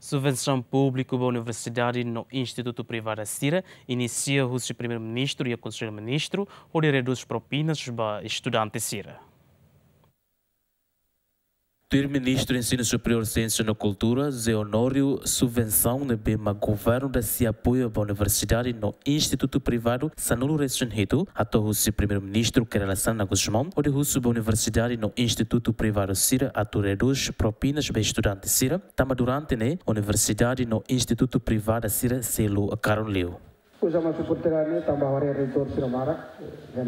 Subvenção pública da Universidade no Instituto Privado Sira inicia o primeiro-ministro e o conselho-ministro, onde reduz propinas para estudantes Sira. O ministro do Ensino Superior, Ciência e Cultura, Zé Honório, subvenção de bema governo da se apoio a universidade no Instituto Privado Sanulo Resunhito, até o primeiro-ministro que relação na Guzmão, onde o a universidade no Instituto Privado Sira. Atu reduz propinas para estudantes Sira, tama durante né, universidade no Instituto Privado Sira selo Caron Leo. Usa masuk pertanyaan tambah hari reitor Sira Marak, ya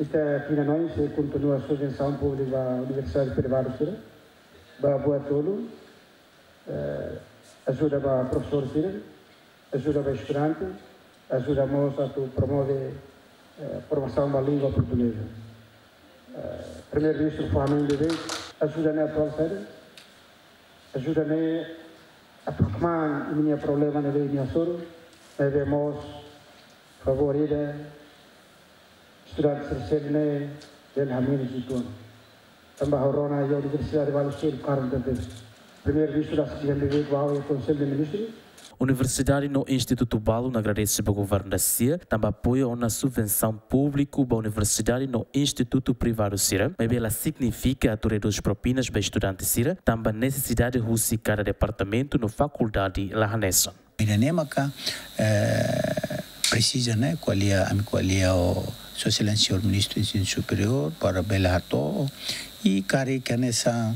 Esta nós continua a subvenção pública da Universidade Privada Sira, para boa tolo, ajuda para professor Sira, ajuda para estudante, ajuda a moça a promover a formação da língua portuguesa. Primeiro-ministro Flamengo de ajuda na atual série, ajuda na a proclamar minha problema na minha soro, na vemos favorida sudah selesai dan hamil itu. Tambah Horona ya Universidade de Valencia de Carmo também. Primeiro-Ministro da de Bahia e Conselho de Ministros. Universidade no Instituto Balo agradece ao governo da CIA, também apoia uma subvenção pública para a Universidade no Instituto Privado Sira, mas ela significa a dos propinas para estudantes Sira, também necessidade de cada departamento na faculdade Lahanessa. Iranemaka precisa, né, qual é a qual é o Sua Excelência o Ministro do Ensino Superior para bela hato e kare que nessa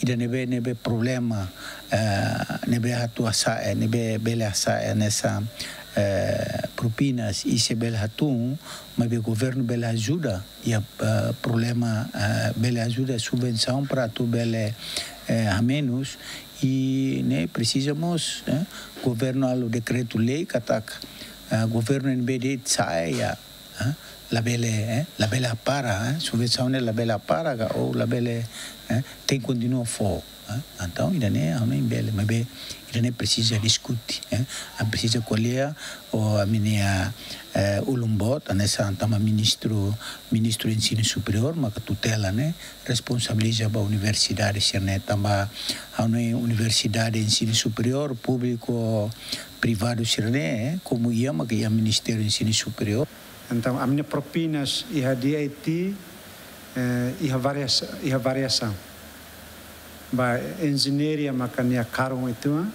ida nebe nebe problema uh, nebe hato asa nebe bela asa nessa uh, propinas e se bela hato mas o governo bela ajuda e a uh, problema uh, ajuda subvenção para tu bela a menos e né precisamos né, governo alo decreto lei kataca uh, governo NBD saia uh, la belle, eh? la belle para, eh? subvenzione la belle para o la belle eh? tem continua fo. Eh? Então, ainda nem é uma belle, mas bem, ainda nem precisa discutir? A precisa colher o a minha eh, ulumbot, nessa tama ministro ministro de ensino superior, mas tutela, né? Responsabiliza a universidade, se né? Tama a uma universidade de ensino superior, público, privado, se né? Como ia, mas que é Ministério de Ensino Superior. Então, a minha propinas e a DIT eh, e a variação. E a variação. Ba engenharia caro itu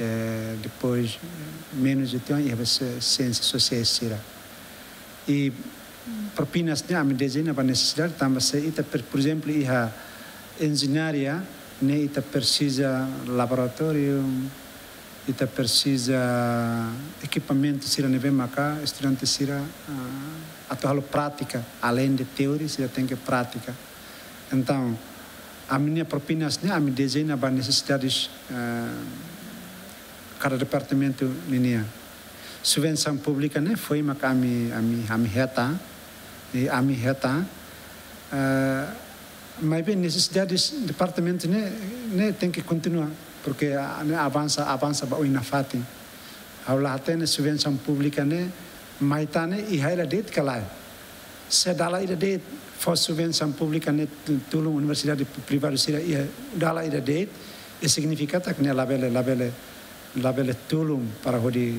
eh, depois menos itu e a ciências sociais. E propinas ne a me desenha para necessidade também se por exemplo e a engenharia ne ita precisa laboratório ita precisa equipamento sira neve maca estudante sira uh, atual prática além de teoria sira tem que prática. Então a minha propinas né a minha desenha para necessidades uh, cada departamento minha subvenção pública né foi maca a minha a a reta e a minha reta. Uh, mas bem necessidades departamento né né tem que continuar porque avança avança ba oina fati. Aula hatene subvenção pública ne maitane i haila det kalai. Se dala ida det for subvenção pública ne tulung universidade privada sira i dala ida det e significa tak ne labele labele labele tulung para hodi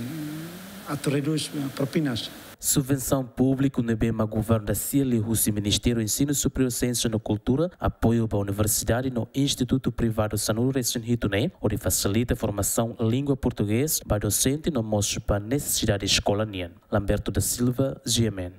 aturedus propinas. Subvenção pública no BEMA governo da e o Ministério do Ensino Superior Ciência e Cultura, apoio para a universidade no Instituto Privado Recém Hitune, onde facilita a formação língua portuguesa para docente no mostra para necessidade escolar Lamberto da Silva, GMN.